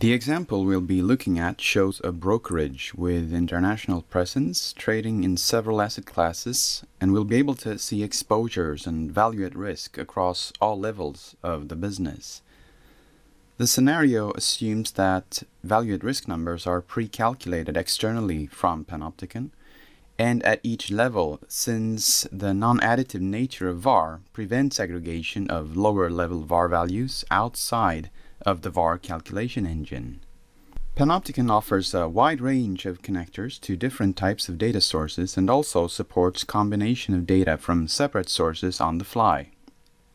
The example we'll be looking at shows a brokerage with international presence trading in several asset classes and we'll be able to see exposures and value at risk across all levels of the business. The scenario assumes that value at risk numbers are pre-calculated externally from Panopticon and at each level since the non-additive nature of VAR prevents aggregation of lower level VAR values outside of the VAR calculation engine. Panopticon offers a wide range of connectors to different types of data sources and also supports combination of data from separate sources on the fly.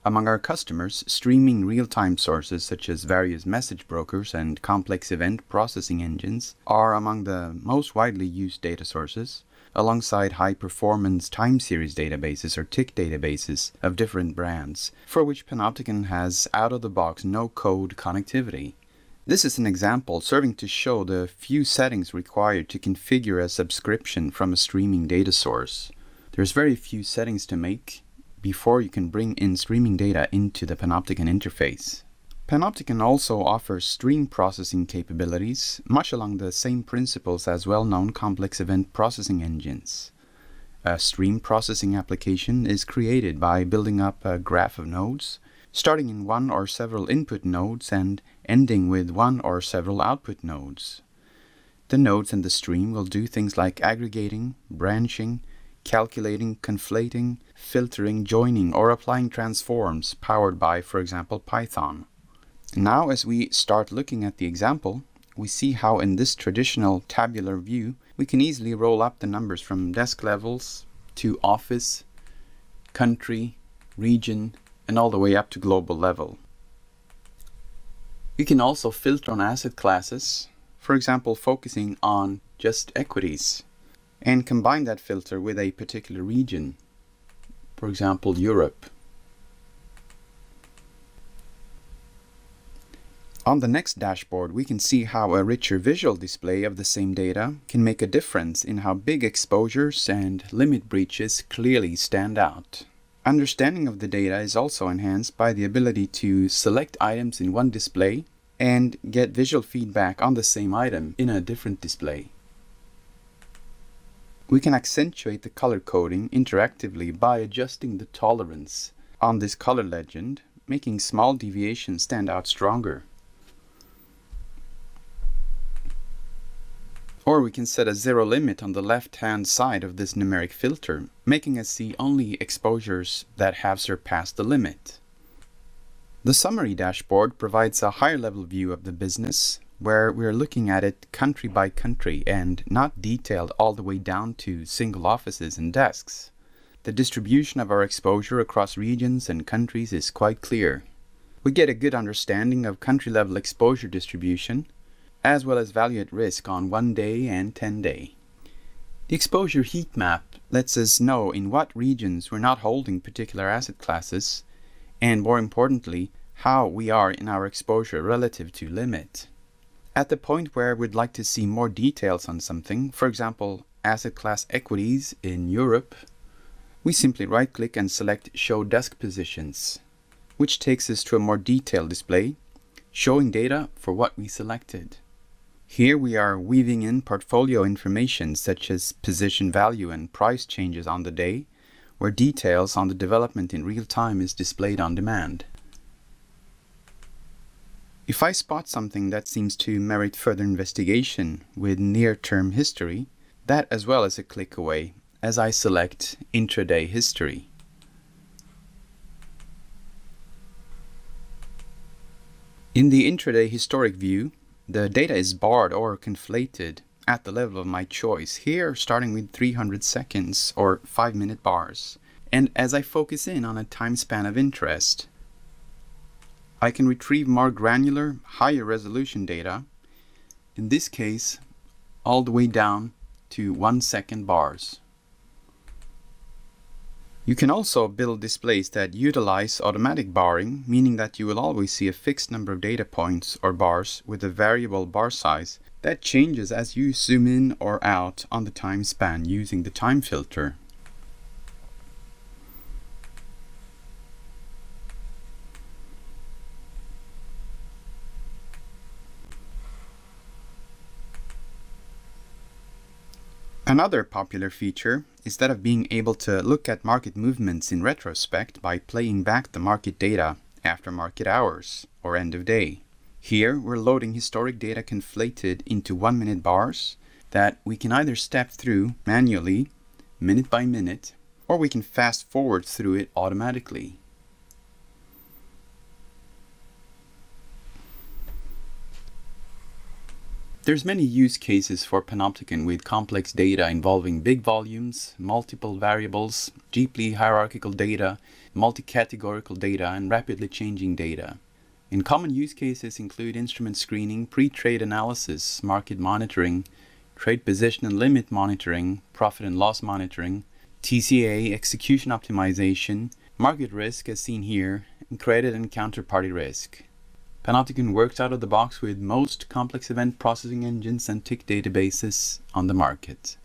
Among our customers, streaming real-time sources such as various message brokers and complex event processing engines are among the most widely used data sources, alongside high-performance time series databases or tick databases of different brands, for which Panopticon has out-of-the-box no-code connectivity. This is an example serving to show the few settings required to configure a subscription from a streaming data source. There's very few settings to make before you can bring in streaming data into the Panopticon interface. Panopticon also offers stream processing capabilities, much along the same principles as well-known complex event processing engines. A stream processing application is created by building up a graph of nodes, starting in one or several input nodes and ending with one or several output nodes. The nodes in the stream will do things like aggregating, branching, calculating, conflating, filtering, joining, or applying transforms powered by, for example, Python. Now as we start looking at the example, we see how in this traditional tabular view, we can easily roll up the numbers from desk levels to office, country, region, and all the way up to global level. We can also filter on asset classes, for example focusing on just equities, and combine that filter with a particular region, for example Europe. On the next dashboard, we can see how a richer visual display of the same data can make a difference in how big exposures and limit breaches clearly stand out. Understanding of the data is also enhanced by the ability to select items in one display and get visual feedback on the same item in a different display. We can accentuate the color coding interactively by adjusting the tolerance on this color legend, making small deviations stand out stronger. Or we can set a zero limit on the left-hand side of this numeric filter, making us see only exposures that have surpassed the limit. The summary dashboard provides a higher level view of the business, where we're looking at it country by country and not detailed all the way down to single offices and desks. The distribution of our exposure across regions and countries is quite clear. We get a good understanding of country level exposure distribution, as well as value at risk on one day and 10 day. The exposure heat map lets us know in what regions we're not holding particular asset classes, and more importantly, how we are in our exposure relative to limit. At the point where we'd like to see more details on something, for example, asset class equities in Europe, we simply right-click and select Show Desk Positions, which takes us to a more detailed display, showing data for what we selected. Here we are weaving in portfolio information such as position value and price changes on the day, where details on the development in real time is displayed on demand. If I spot something that seems to merit further investigation with near-term history, that as well as a click away as I select intraday history. In the intraday historic view, the data is barred or conflated at the level of my choice, here starting with 300 seconds or 5 minute bars. And as I focus in on a time span of interest, I can retrieve more granular, higher resolution data, in this case all the way down to 1 second bars. You can also build displays that utilize automatic barring, meaning that you will always see a fixed number of data points or bars with a variable bar size that changes as you zoom in or out on the time span using the time filter. Another popular feature is that of being able to look at market movements in retrospect by playing back the market data after market hours or end of day. Here we're loading historic data conflated into one minute bars that we can either step through manually, minute by minute, or we can fast forward through it automatically. There's many use cases for Panopticon with complex data involving big volumes, multiple variables, deeply hierarchical data, multi-categorical data, and rapidly changing data. In common use cases include instrument screening, pre-trade analysis, market monitoring, trade position and limit monitoring, profit and loss monitoring, TCA, execution optimization, market risk as seen here, and credit and counterparty risk. Panopticon works out of the box with most complex event processing engines and tick databases on the market.